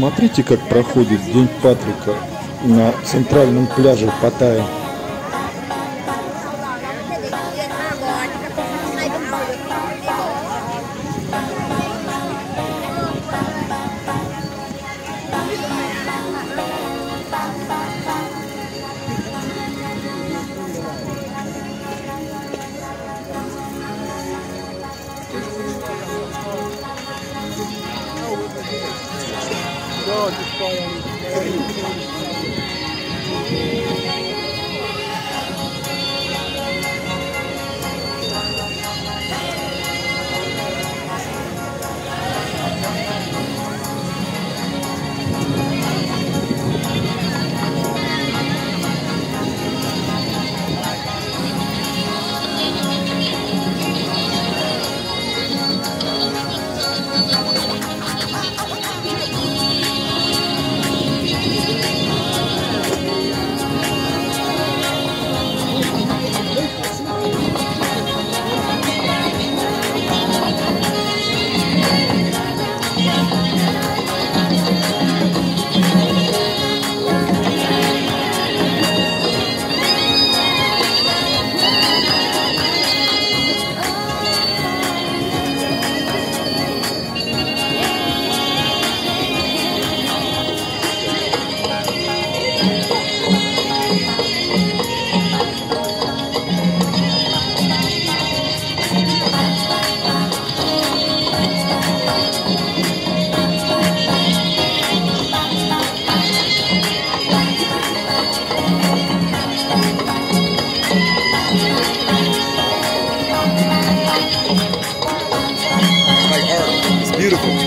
Смотрите, как проходит День Патрика на центральном пляже Паттайи. God, beautiful.